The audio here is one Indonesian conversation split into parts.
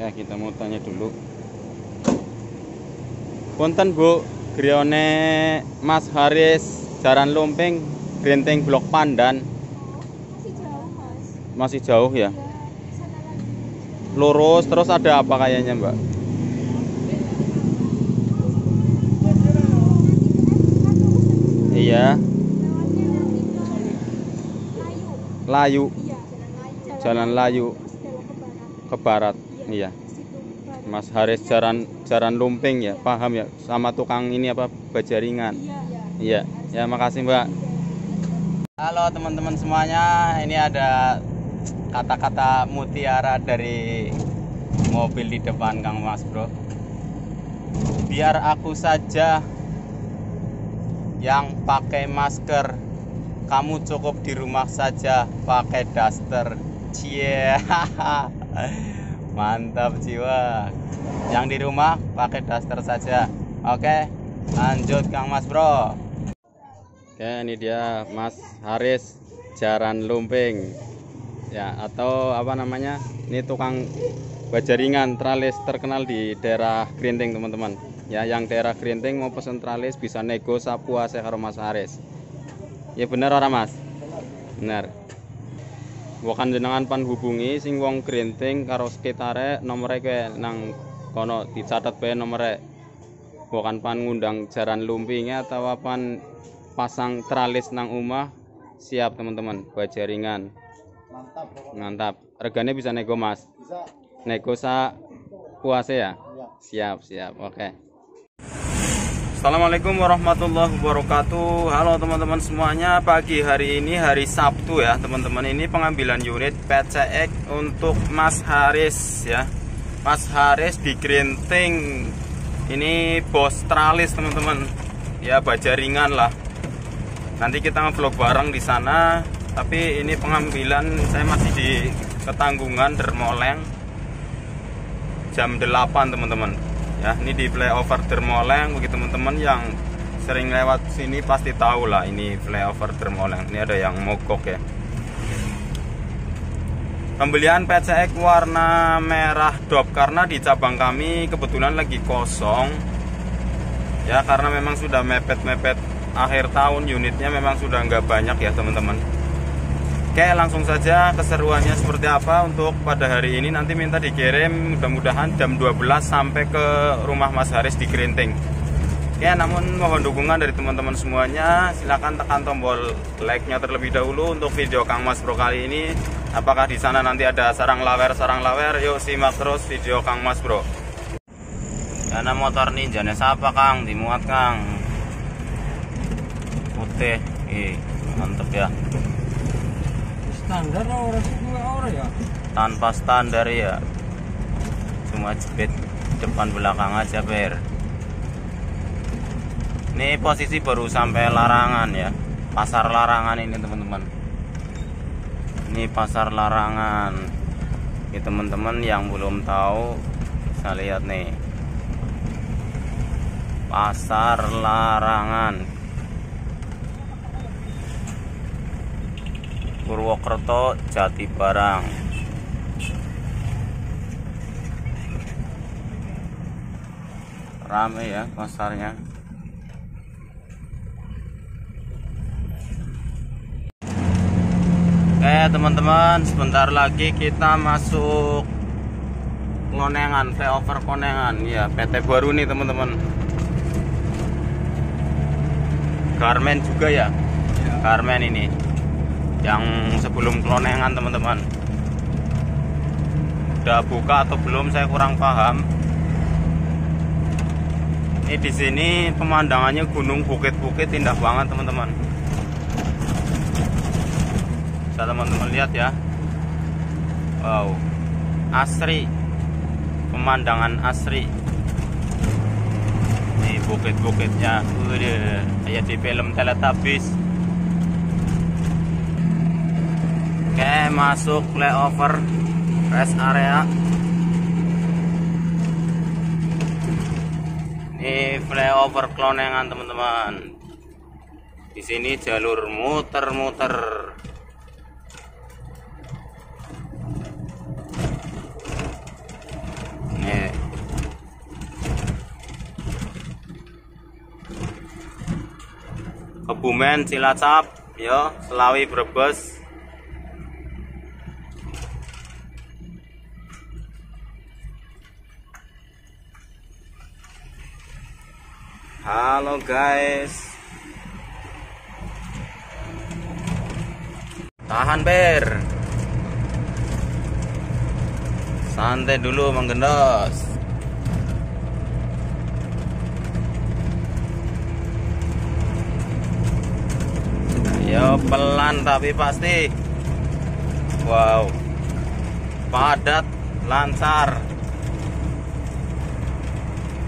ya kita mau tanya dulu. Punten Bu Grione Mas Haris Jaran Lumping Grinting Blok Pandan. Masih jauh mas. Masih jauh ya? Ya lagi. Lurus terus ada apa kayaknya Mbak? Iya. Ke Layu. Layu. Iya Jalan Layu. Ke barat iya. Mas Haris Jaran Jaran Lumping ya paham ya sama tukang ini apa bajaringan iya. Iya. Ya makasih Mbak. Halo teman-teman semuanya. Ini ada kata-kata mutiara dari mobil di depan Kang Mas Bro. Biar aku saja yang pakai masker. Kamu cukup di rumah saja pakai daster. Cie mantap jiwa. Yang di rumah pakai daster saja. Oke lanjut Kang Mas Bro. Oke ini dia Mas Haris Jaran Lumping. Ya atau apa namanya? Ini tukang bajaringan tralis terkenal di daerah Grinting teman-teman. Ya yang daerah Grinting mau pesen tralis bisa nego sapu karo Mas Haris. Ya bener ora Mas? Bener bukan jenengan pan hubungi sing wong Grinting karo sekitare nomere ke nang kono dicatat bae nomere bukan pan ngundang jaran lumpingnya atau pan pasang tralis nang umah siap teman-teman bajaringan mantap. Pokoknya mantap. Regane bisa nego mas? Bisa. Nego sa puase ya? Ya siap siap. Oke Assalamualaikum warahmatullahi wabarakatuh. Halo teman-teman semuanya Pagi hari ini hari Sabtu ya teman-teman. Ini pengambilan unit PCX untuk Mas Haris ya. Mas Haris di Grinting. Ini bos tralis teman-teman. Ya bajaringan lah. Nanti kita ngevlog bareng di sana. Tapi ini pengambilan saya masih di Ketanggungan Dermoleng. Jam 8 teman-teman ya ini di flyover Dermoleng. Bagi teman-teman yang sering lewat sini pasti tahu lah ini flyover Dermoleng. Ini ada yang mogok ya. Pembelian PCX warna merah dop karena di cabang kami kebetulan lagi kosong. Ya karena memang sudah mepet-mepet akhir tahun unitnya memang sudah nggak banyak ya teman-teman Oke langsung saja keseruannya seperti apa untuk pada hari ini. Nanti minta dikirim mudah-mudahan jam 12 sampai ke rumah Mas Haris di Gerinting Oke namun mohon dukungan dari teman-teman semuanya. Silahkan tekan tombol like-nya terlebih dahulu untuk video Kang Mas Bro kali ini. Apakah di sana nanti ada sarang lawer sarang lawer? Yuk simak terus video Kang Mas Bro. Karena motor ninjanya siapa Kang? Dimuat Kang. Putih. Ih, mantep ya standar orang orang ya? Tanpa standar ya. Cuma jepit depan belakang aja ber. Ini posisi baru sampai larangan ya. Pasar larangan ini teman-teman. Ini pasar larangan. Ini teman-teman yang belum tahu bisa lihat nih. Pasar larangan Purwokerto Jati Barang. Rame ya pasarnya. Oke teman-teman sebentar lagi kita masuk Konengan flyover Konengan. Ya PT baru nih teman-teman. Garmen juga ya? Garmen ini yang sebelum kelonengan teman-teman. Udah buka atau belum saya kurang paham. Ini di sini pemandangannya gunung bukit-bukit indah banget teman-teman. Bisa teman-teman lihat ya. Wow. Asri. Pemandangan asri. Ini bukit-bukitnya. Kayak di film Teletubbies masuk flyover rest area. Ini flyover klonengan teman-teman. Di sini jalur muter-muter. Kebumen Cilacap ya Selawi Brebes. Halo guys. Tahan ber. Santai dulu menggendos Ya pelan tapi pasti. Wow. Padat Lancar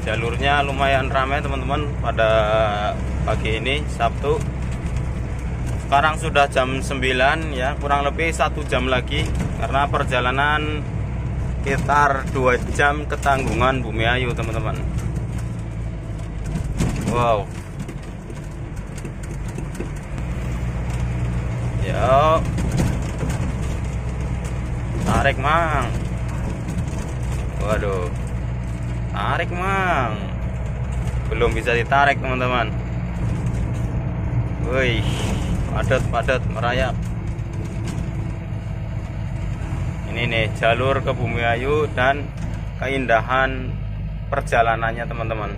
Jalurnya lumayan ramai teman-teman Pada pagi ini Sabtu Sekarang sudah jam 9 ya Kurang lebih satu jam lagi Karena perjalanan Sekitar 2 jam ke Tanggungan Bumi Ayu teman-teman Wow Yuk. Tarik, Mang. Waduh. Tarik, Mang. Belum bisa ditarik, teman-teman. Wih, padat padat merayap. Ini nih jalur ke Bumi Ayu dan keindahan perjalanannya, teman-teman.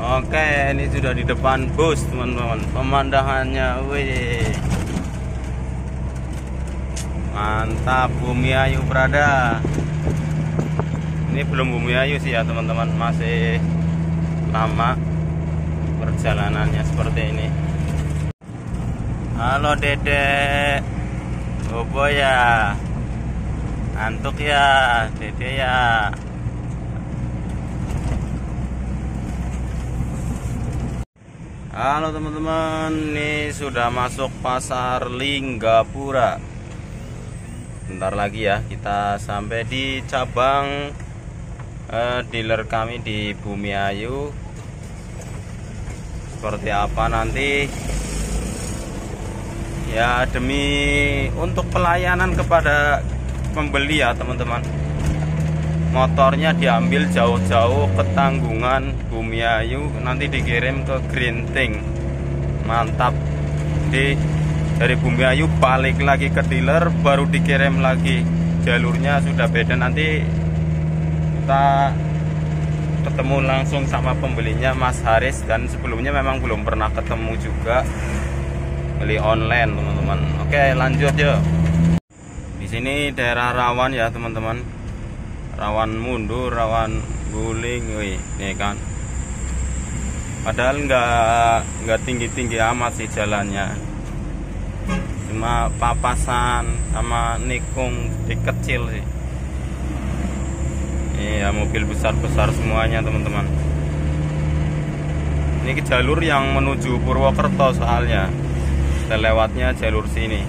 Oke, ini sudah di depan bus, teman-teman. Pemandangannya, wih. Mantap, Bumi Ayu berada. Ini belum Bumi Ayu sih ya, teman-teman. Masih lama perjalanannya seperti ini. Halo, Dedek. Bobo ya. Antuk ya, Dede ya. Halo teman-teman, ini sudah masuk pasar Linggapura. Bentar lagi ya, kita sampai di cabang eh, dealer kami di Bumi Ayu. Seperti apa nanti? Ya demi untuk pelayanan kepada pembeli ya teman-teman. Motornya diambil jauh-jauh ke Tanggungan Bumi Ayu nanti dikirim ke Grinting mantap di dari Bumi Ayu balik lagi ke dealer baru dikirim lagi. Jalurnya sudah beda. Nanti kita ketemu langsung sama pembelinya Mas Haris. Dan sebelumnya memang belum pernah ketemu juga. Beli online teman-teman. Oke lanjut yuk. Di sini daerah rawan ya teman-teman. Rawan mundur rawan guling. Wih ini kan. Padahal nggak nggak tinggi tinggi amat sih jalannya cuma papasan sama nikung di kecil sih iya mobil besar besar semuanya teman-teman ini jalur yang menuju Purwokerto soalnya kita lewatnya jalur sini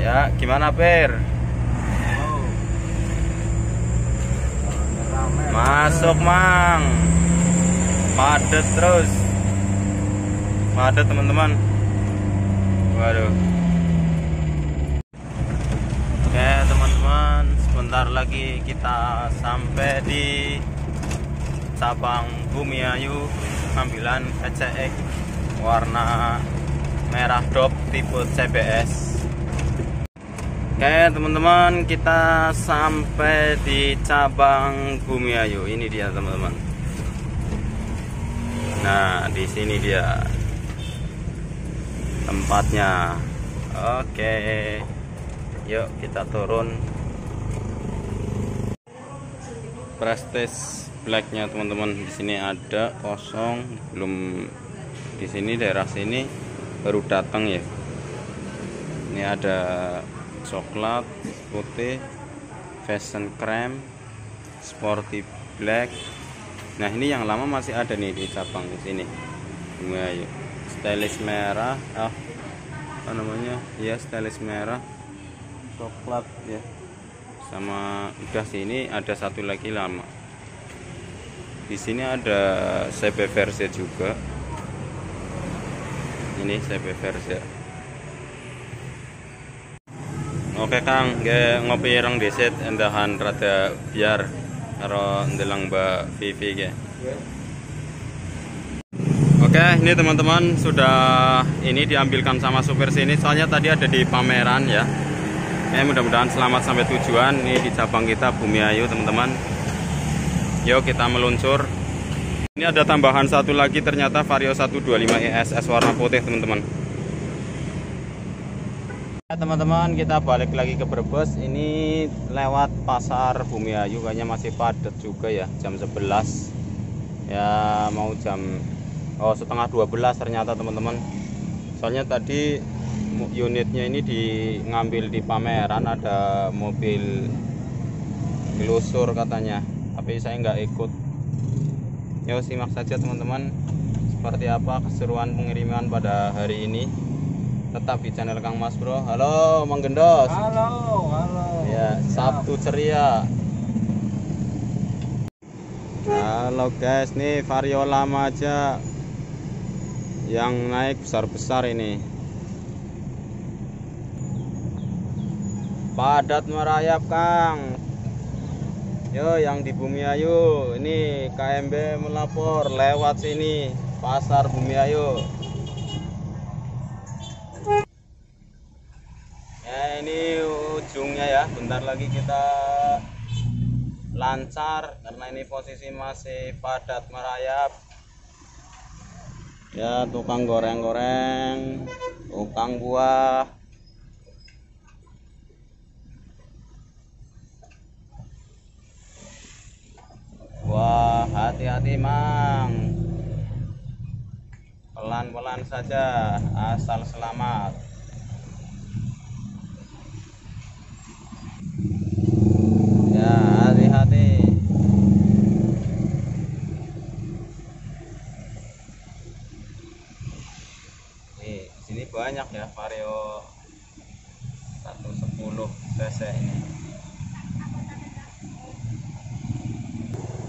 ya gimana Per Masuk, Mang. Padat terus. Padat, teman-teman. Waduh. Oke, teman-teman, sebentar lagi kita sampai di cabang Bumi Ayu ambilan PCX warna merah dop tipe CBS Oke teman-teman kita sampai di cabang Bumi Ayu ini dia teman-teman. Nah di sini dia tempatnya. Oke yuk kita turun. Prestige blacknya teman-teman. Di sini ada kosong belum di sini daerah sini baru datang ya. Ini ada coklat putih fashion cream sporty black. Nah ini yang lama masih ada nih di cabang di sini. Ayo stylish merah. Ah apa namanya? Ya stylish merah. Coklat ya. Sama udah sini ada satu lagi lama. Di sini ada CB versi juga. Ini CB versi Oke Kang, ge ngopi rong disit endahan rada biar karo ndelang Mbak Vivi ge. Oke, ini teman-teman sudah ini diambilkan sama supir sini. Soalnya tadi ada di pameran ya. Eh mudah-mudahan selamat sampai tujuan. Ini di cabang kita Bumi Ayu teman-teman. Yuk kita meluncur. Ini ada tambahan satu lagi ternyata Vario 125 ESS warna putih teman-teman. Ya, teman-teman kita balik lagi ke Brebes ini lewat pasar Bumi Ayu kayaknya masih padat juga ya jam 11 ya mau jam oh setengah 12 ternyata teman-teman. Soalnya tadi unitnya ini di ngambil di pameran ada mobil gelusur katanya. Tapi saya nggak ikut. Yuk simak saja teman-teman seperti apa keseruan pengiriman pada hari ini. Tetap di channel Kang Mas Bro. Halo Mang Gendos. Halo, halo. ya Sabtu ceria. Halo guys. Nih vario lama aja yang naik besar-besar ini. Padat merayap Kang. Yo yang di Bumi Ayu ini KMB melapor lewat sini pasar Bumi Ayu. Ya ini ujungnya ya bentar lagi kita lancar karena ini posisi masih padat merayap ya tukang goreng-goreng tukang buah. Wah hati-hati mang. Pelan-pelan saja asal selamat. Ya hati-hati nih sini banyak ya vario 110 cc ini.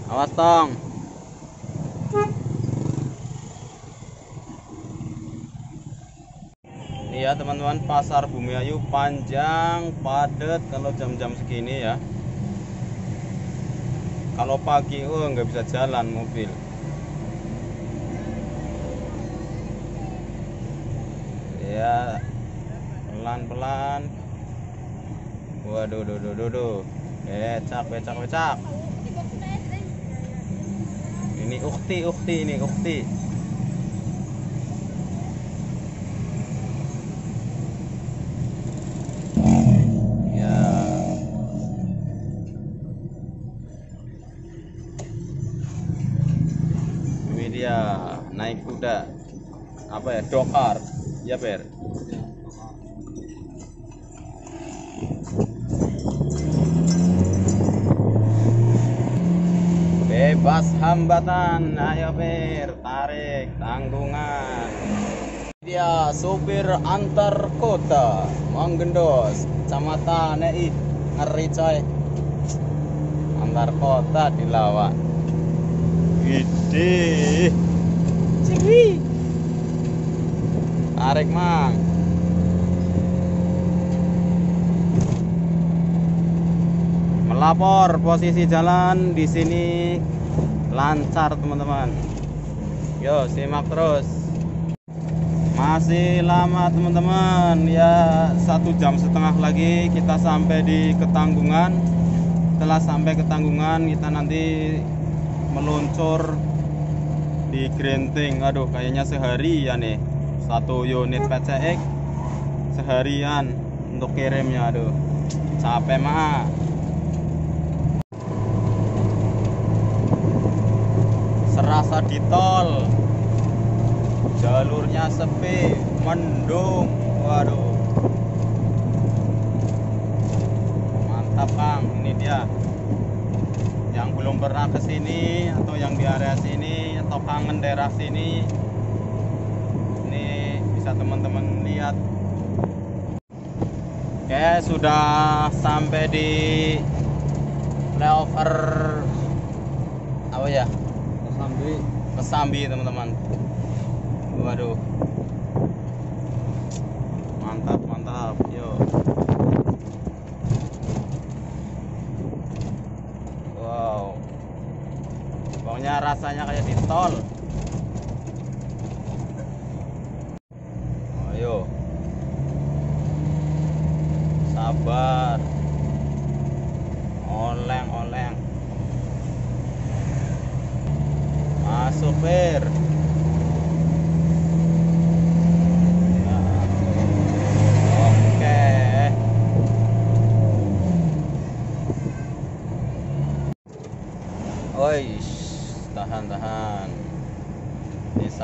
Awas tong. Ini ya teman-teman pasar Bumi Ayu panjang padat kalau jam-jam segini ya. Kalau pagi oh nggak bisa jalan mobil ya. Pelan-pelan. Waduh duh duh duh duh. Becak becak becak. Ini ukti ukti ini ukti. Ya. Ini naik kuda. Apa ya? Dokar ya ber bebas hambatan. Ayo ber tarik tanggungan. Dia supir antar kota. Menggendos kecamatan ih ngeri coy. Antar kota dilawan. Gede. Cingwi. Tarik mang. Melapor posisi jalan di sini lancar teman-teman. Yo simak terus. Masih lama teman-teman. Ya satu jam setengah lagi kita sampai di Ketanggungan. Setelah sampai Ketanggungan kita nanti meluncur di Grenting aduh kayaknya sehari ya nih satu unit PCX seharian untuk kirimnya aduh. Capek mah serasa di tol. Jalurnya sepi mendung. Waduh. Mantap kang. Ini dia. Yang belum pernah ke sini atau yang di area sini atau kangen daerah sini ini bisa teman-teman lihat. Oke sudah sampai di flyover. Apa ya? Sambil Kesambi teman-teman. Waduh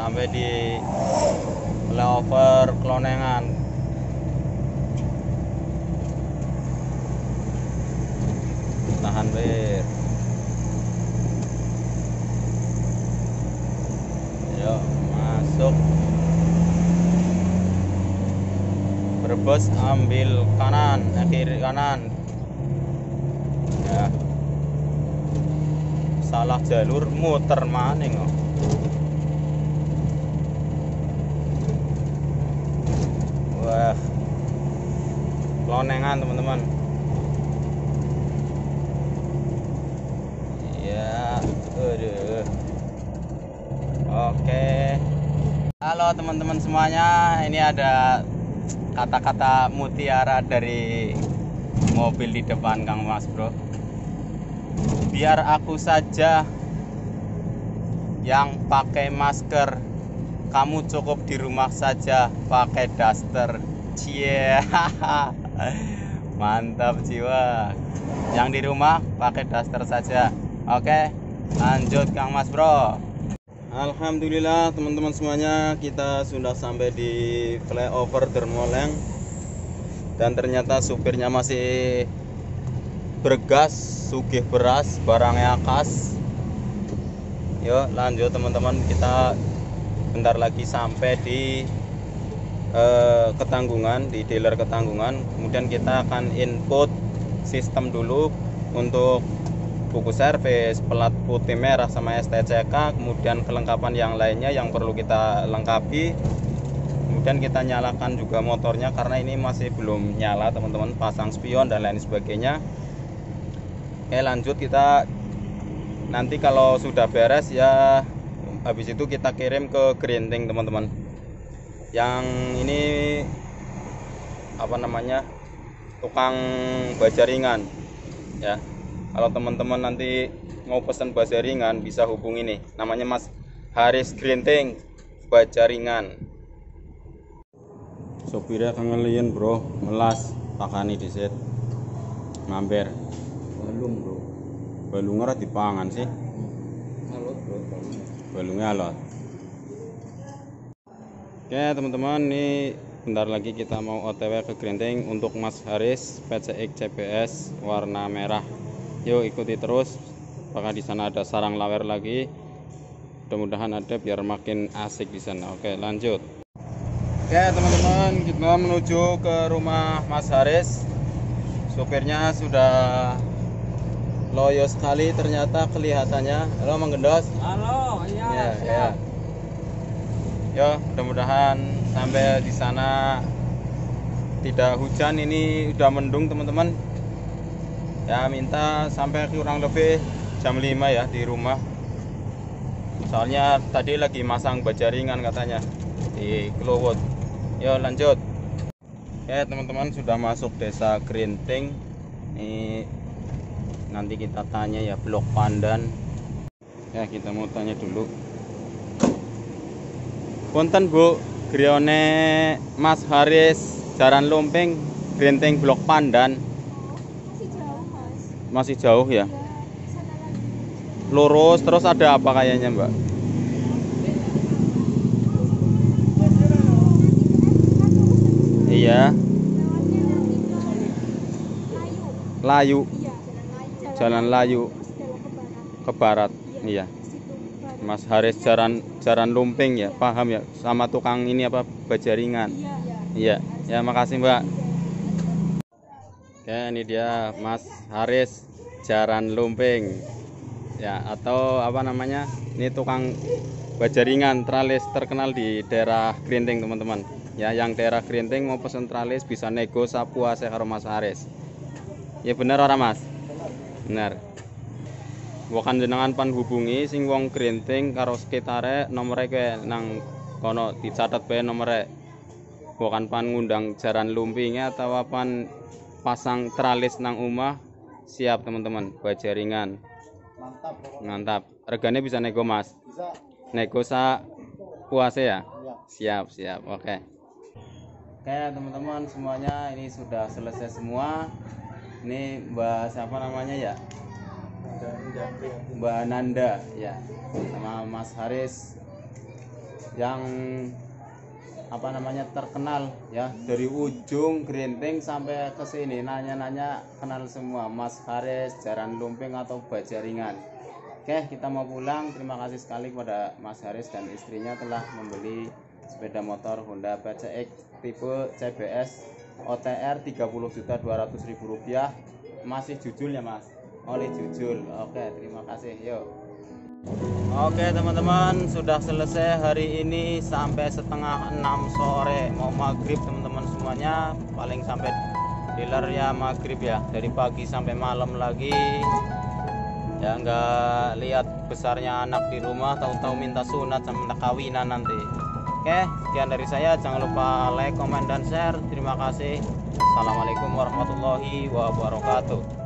sampai di flyover Klonengan tahan bir. Ayo masuk. Brebes ambil kanan eh, kiri kanan. Ya. Salah jalur muter maning kok. wah lonengan teman-teman. Ya aduh. Oke. Halo teman-teman semuanya. Ini ada kata-kata mutiara dari mobil di depan Kang Mas Bro. Biar aku saja yang pakai masker. Kamu cukup di rumah saja pakai daster. Cie mantap jiwa. Yang di rumah pakai daster saja. Oke lanjut Kang Mas Bro. Alhamdulillah teman-teman semuanya. Kita sudah sampai di flyover Dermoleng. Dan ternyata supirnya masih bergas sugih beras barangnya khas yuk lanjut teman-teman. Kita bentar lagi sampai di eh, ketanggungan di dealer ketanggungan. Kemudian kita akan input sistem dulu untuk buku servis pelat putih merah sama STCK kemudian kelengkapan yang lainnya yang perlu kita lengkapi. Kemudian kita nyalakan juga motornya karena ini masih belum nyala teman-teman pasang spion dan lain sebagainya. Oke lanjut kita nanti kalau sudah beres ya habis itu kita kirim ke gerinting teman-teman yang ini apa namanya tukang baja ringan ya. Kalau teman-teman nanti mau pesan baja ringan bisa hubungi nih. Namanya Mas Haris Grinting baja ringan. Sopirnya kangelian bro. Melas pakani disit. Mampir. Balung bro. balungnya dipangan sih. Balungnya alot oke teman-teman ini bentar lagi kita mau otw ke Grinting untuk Mas Haris PCX CBS warna merah. Yuk ikuti terus. Apakah di sana ada sarang lawer lagi? Mudah-mudahan ada biar makin asik di sana. Oke lanjut. Oke teman-teman kita menuju ke rumah Mas Haris. Supirnya sudah loyo sekali ternyata kelihatannya. Halo menggendos Halo, iya. ya siap. Ya mudah-mudahan sampai di sana tidak hujan. Ini udah mendung teman-teman. Ya minta sampai kurang lebih jam 5 ya di rumah. Soalnya tadi lagi masang baja ringan katanya di Klowot yo lanjut. Ya teman-teman sudah masuk desa Grinting ini nanti kita tanya ya blok pandan. Ya kita mau tanya dulu Punten Bu Grione Mas Haris Jaran Lumping Grinting Blok Pandan. Masih jauh mas. Masih jauh ya? Ya lagi. Lurus terus ada apa kayaknya Mbak? Iya. Layu. Iya Jalan Layu. Ke barat. Iya barat. Mas Haris Jaran Jaran Lumping ya paham ya? Sama tukang ini apa bajaringan? Iya iya. Ya makasih Mbak. Oke ini dia Mas Haris. Jaran Lumping. Ya atau apa namanya? Ini tukang bajaringan tralis terkenal di daerah Grinting teman-teman. Ya yang daerah Grinting mau pesen tralis bisa nego sapu ase karo Mas Haris. Ya bener ora Mas? Bener bukan jenengan pan hubungi sing wong Grinting karo sekitare nomere ke nang kono dicatat bae nomere bukan pan ngundang jaran lumpingnya atau pan pasang tralis nang umah siap teman-teman. Bajaringan Mantap pokoknya. mantap. Regane bisa nego mas? Bisa. nego sa puase ya? Ya. siap siap. Oke. Oke teman-teman semuanya ini sudah selesai semua. Ini mbak siapa namanya ya mbak Nanda ya. Sama Mas Haris. Yang apa namanya terkenal ya. Dari ujung Gerinting sampai ke sini nanya-nanya kenal semua. Mas Haris Jaran Lumping atau Bajaringan Oke kita mau pulang. Terima kasih sekali kepada Mas Haris dan istrinya telah membeli sepeda motor Honda PCX tipe CBS OTR 30.200.000 rupiah. Masih jujul ya Mas oleh jujul oke terima kasih. Yuk. Oke teman-teman sudah selesai hari ini sampai setengah enam sore. Mau maghrib teman-teman semuanya. Paling sampai dealer ya maghrib ya. Dari pagi sampai malam lagi. Ya nggak lihat besarnya anak di rumah. Tahu-tahu minta sunat sama minta kawinan nanti. Oke sekian dari saya. Jangan lupa like comment dan share. Terima kasih. Assalamualaikum warahmatullahi wabarakatuh